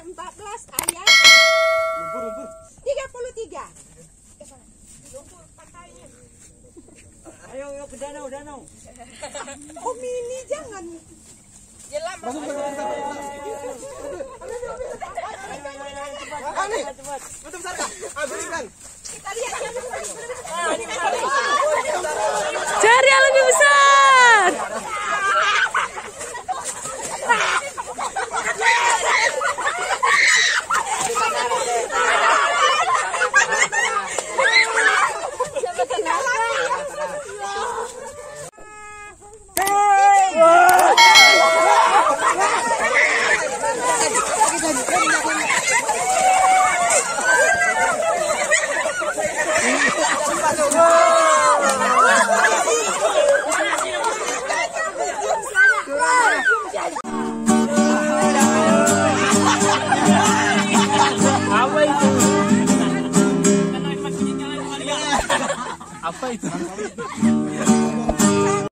14 ayat Lumpur, lumpur. 33. Ayo, ayo ke danau, danau. Oh mini jangan. Masuk, masuk, masuk. Ah? Ah. Kita lihat Cari yang lebih besar. Apa itu?